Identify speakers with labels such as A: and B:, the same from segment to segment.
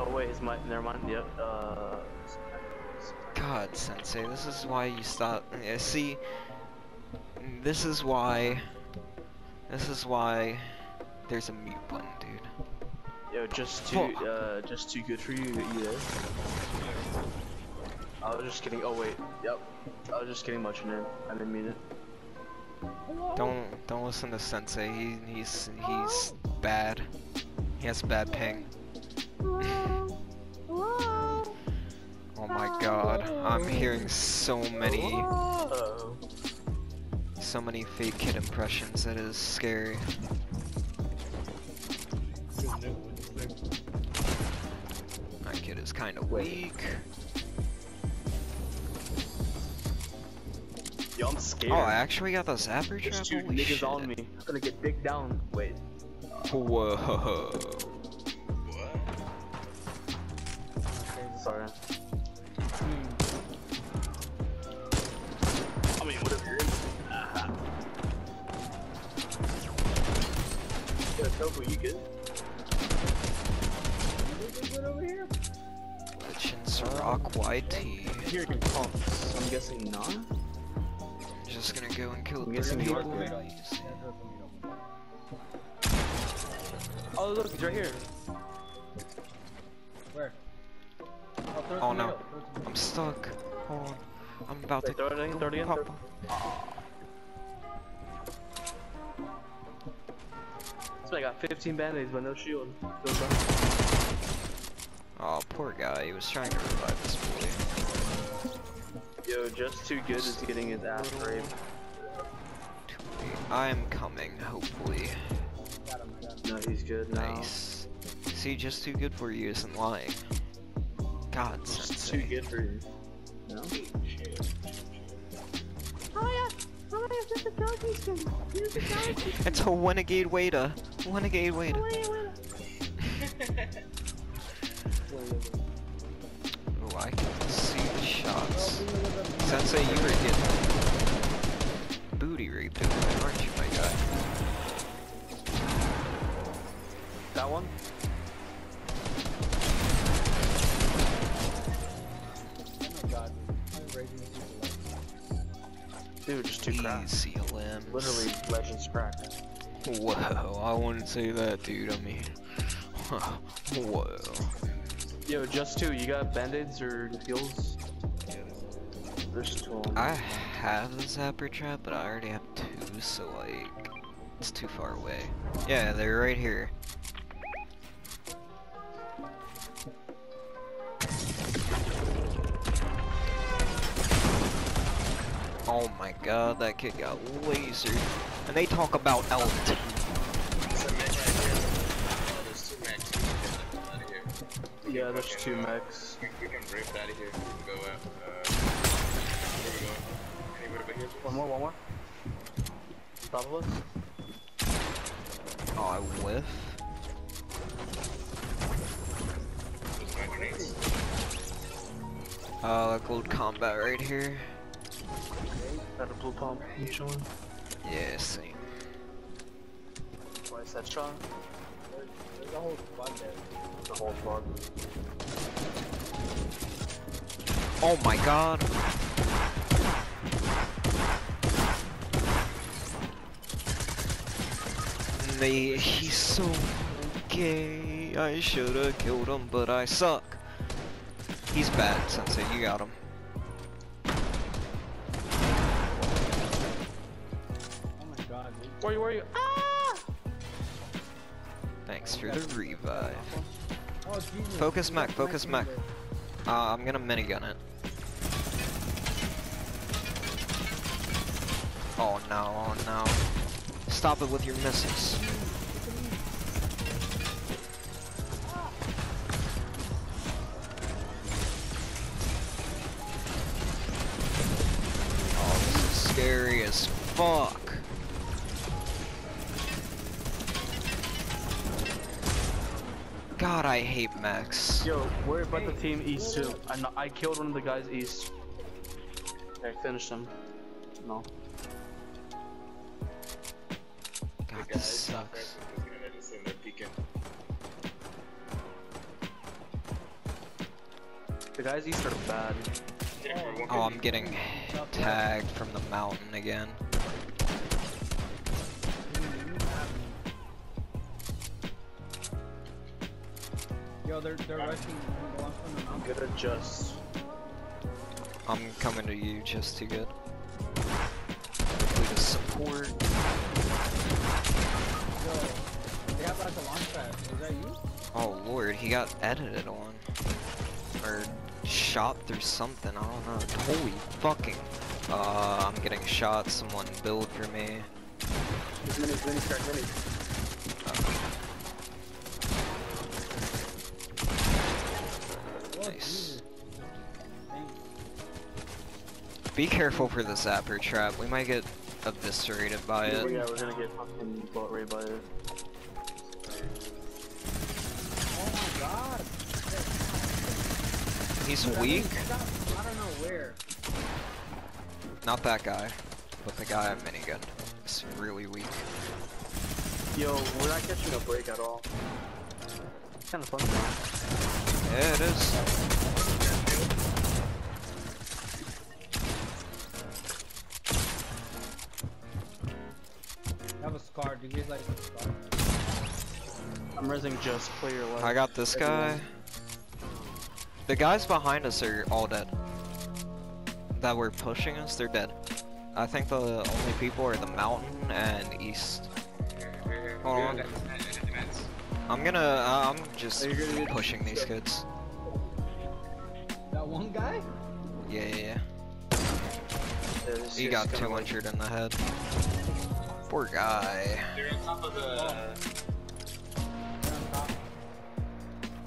A: Oh wait, it's my. Never mind. Yep. Uh.
B: God, Sensei, this is why you stop. Yeah, see, this is why. This is why there's a mute button, dude.
A: Yo, just too, uh, just too good for you either. I was just kidding. Oh wait. Yep. I was just kidding, much in. it. I didn't mean it.
B: Don't don't listen to Sensei. He he's he's bad. He has bad ping. Oh my god, I'm hearing so many so many fake kid impressions. That is scary. That kid is kind of weak.
A: Yo, I'm oh, scared.
B: Oh, I actually got the zapper
A: There's
B: trap.
A: two
B: Holy
A: niggas
B: shit.
A: on me. I'm gonna get digged down. Wait.
B: Whoa.
A: Sorry. I mean, whatever you're in. Ah. Yo, Tofu, you good?
B: Legends Rock YT.
A: Hearing pumps. I'm guessing not.
B: Just gonna go and kill
A: I'm
B: three
A: guessing you are
B: people.
A: good. Oh, look, he's right here.
C: Oh,
B: no,
C: tomato, throw it tomato.
B: I'm stuck. Hold on. I'm about to
A: throw it in, throw it in,
B: pop.
A: So I got 15 band-aids but no shield.
B: Oh, poor guy. He was trying to revive this boy.
A: Yo, just too good is getting his ass raped.
B: I'm coming, hopefully.
C: Got him, I got him.
A: No, he's good now.
B: Nice. See, just too good for you isn't lying. God,
A: Just too good for you. No?
B: It's a Renegade Raider. Renegade Raider. Oh, I can see the shots. Sensei, you were getting
C: dude. I'm raising these people up.
A: Dude, just two cracked.
B: Easy.
A: Literally, Legends cracked.
B: Whoa, I wouldn't say that, dude. I mean, whoa.
A: Yo, just two. You got band-aids or heals? There's two.
B: I have a zapper trap, but I already have two, so like, it's too far away. Yeah, they're right here. Oh my god, that kid got lasered. And they talk about L2.
D: There's two mechs. We can get them out of here.
A: Yeah, there's two mechs.
D: We, can drift out of here. We can go out. Uh, where we going? Anywhere but here?
A: One more, one more. Top of us.
B: Oh, I whiff.
D: Those my grenades.
B: Uh, gold combat right here.
A: Got a blue pump. You chilling?
B: Yeah, same.
A: Why is that strong?
C: There's a whole squad there.
A: The whole squad.
B: Oh my god. Me, he's so gay. I should've killed him, but I suck. He's bad, Sensei. You got him.
A: Where you, where you? Ah!
B: Thanks for the revive.
C: Oh,
B: Focus mech, focus mech. Uh, I'm gonna minigun it. Oh no, oh no. Stop it with your missiles. Oh, this is scary as fuck. I hate Max.
A: Yo, worry about the team east too. I know, I killed one of the guys east. I finished him. No.
B: God, this sucks.
D: looking at us and they're peeking.
A: The guys east are bad.
B: Oh, I'm getting tagged from the mountain again.
C: Yo, they're they're rushing the one from the mountain.
A: Good adjust.
B: I'm coming to you just to get. Hopefully the support.
C: Yo, they have like a launch pad. Is that you?
B: Oh lord, he got edited on. Or shot through something, I don't know. Holy fucking. Uh, I'm getting shot, someone build for me.
A: Minis, minis, crack
B: Be careful for the zapper trap, we might get eviscerated by
A: Yeah,
B: it.
A: Yeah, we're gonna get fucking bullet raid by it.
C: Oh my god.
B: He's
C: Dude,
B: weak,
C: I don't know where.
B: not that guy, but the guy at minigun is really weak.
A: Yo, we're not catching a break at all. It's kinda fun though.
B: Yeah, it is.
C: Do you guys like?
A: I'm resing just play your life.
B: I got this guy. The guys behind us are all dead. That were pushing us, they're dead. I think the only people are the mountain and east. Hold on. I'm gonna, uh, I'm just
A: gonna
B: pushing these kids.
C: That one guy?
B: Yeah, yeah, yeah.
A: Yeah,
B: He got
A: gonna, like-
B: 200 in the head. Poor guy.
D: They're on top of the.
C: They're on top.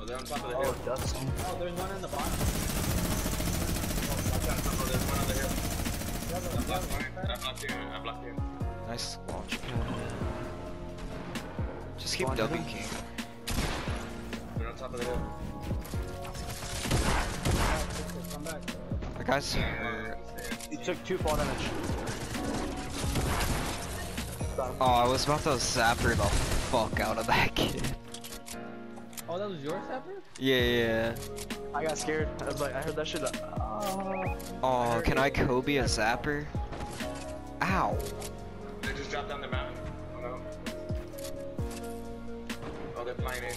D: Oh, they're on top of the
A: Oh,
D: hill.
A: dust.
C: Oh, there's one in the bottom.
D: Watch out, oh, there's one on the hill. I
C: one,
D: blocked
C: other
D: mine. I blocked you. I blocked you.
B: Nice launch pad. Just keep
A: Launch
B: W
A: pad?
B: king.
D: They're on top of the hill.
C: Come back.
B: The guy's hurt.
A: He took two fall damage. Got him.
B: Oh, I was about to zapper the fuck out of that kid.
C: Oh, that was your zapper?
B: Yeah, yeah.
A: I got scared. I was like, I heard that shit. Uh,
B: Oh, can I Kobe a zapper? Ow.
D: They just dropped down the mountain. Oh no. Oh, they're flying in.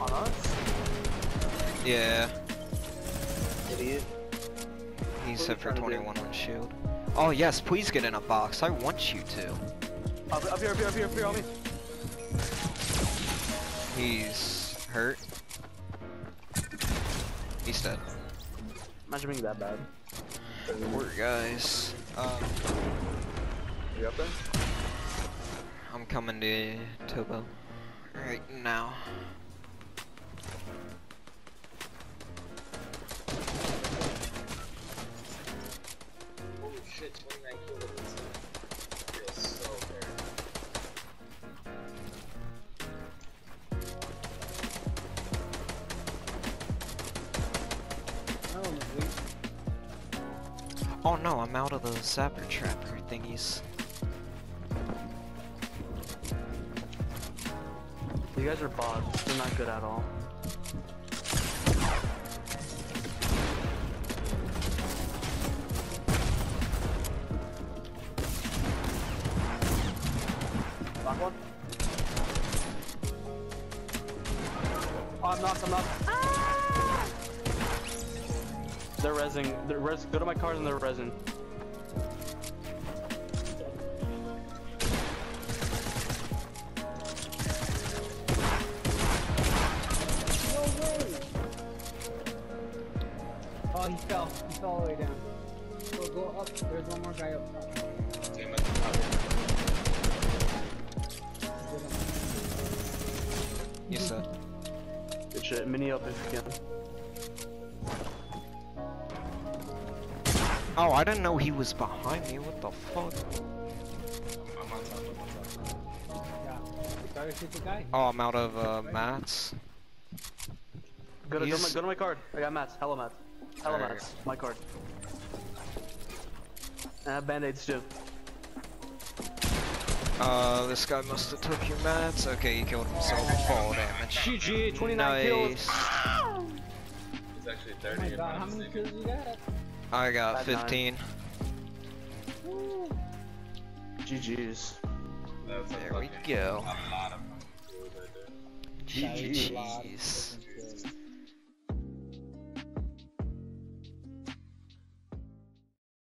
A: on us?
B: Yeah,
A: Idiot.
B: he's
A: What
B: hit for
A: you trying to do?
B: 21 on shield. Oh yes, please get in a box. I want you to.
A: Up, up here, up here, up here, up here, on me.
B: He's hurt. He's dead.
A: Imagine being that bad.
B: Poor guys. Um,
A: You up there?
B: I'm coming to Tobo right now.
D: Shit, 29 kills. Feels so fair.
C: That one was weak.
B: Oh no, I'm out of the zapper trapper thingies.
A: You guys are bots. They're not good at all. Knock one. Oh, I'm knocked, I'm knocked. They're resing. They're res go to my cars and they're resing.
C: Oh, he fell. He fell all the way down. Go, go up. There's one more guy up top.
A: Shit. Mini up if you can.
B: Oh, I didn't know he was behind me. What the fuck?
D: I'm on top. I'm on top.
C: Yeah. Try to shoot the guy.
B: Oh, I'm out of uh, mats.
A: Go to, go, to my, go to my card. I got mats. Hello mats. Hello mats. My card. Have band-aids too.
B: Uh, this guy must have took your mats. Okay, he killed himself. Fall damage.
A: GG, 29 kills.
B: nice.
D: It's actually
C: Oh
D: 30
C: my
D: if
C: god,
D: I'm
C: how many kills you got?
B: I got
A: Bad
B: 15.
A: GG's.
B: There we go.
D: A lot of fucking kills right there.
C: That is a lot.
B: GG's.